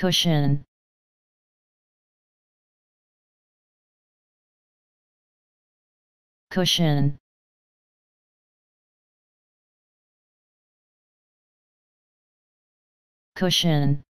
cushion. Cushion. Cushion.